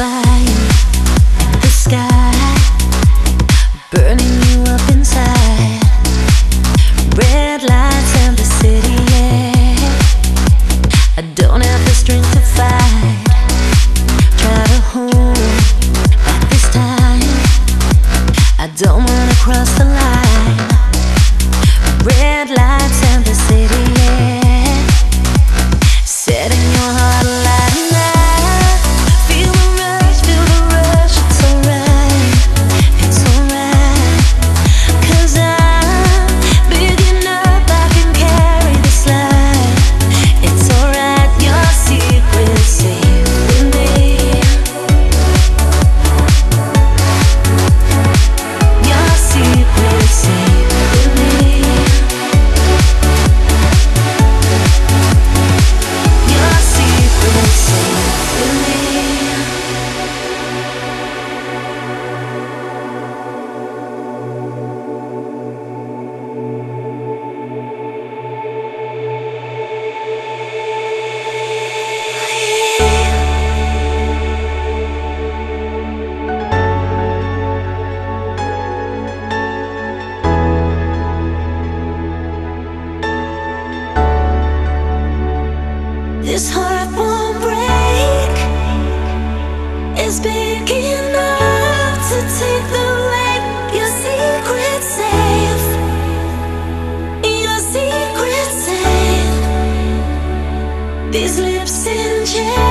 Fire, This heart won't break. It's big enough to take the weight. Your secret safe. Your secret safe. These lips in chains.